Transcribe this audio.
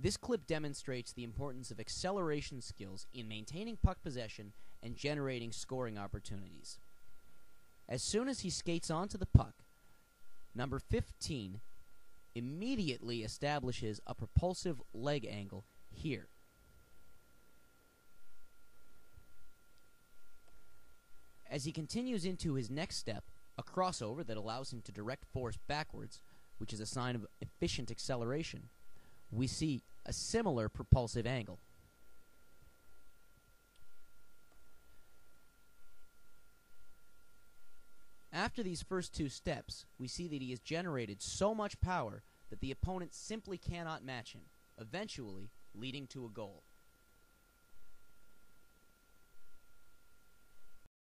This clip demonstrates the importance of acceleration skills in maintaining puck possession and generating scoring opportunities. As soon as he skates onto the puck, number 15 immediately establishes a propulsive leg angle here. As he continues into his next step, a crossover that allows him to direct force backwards, which is a sign of efficient acceleration, we see a similar propulsive angle. After these first two steps, we see that he has generated so much power that the opponent simply cannot match him, eventually leading to a goal.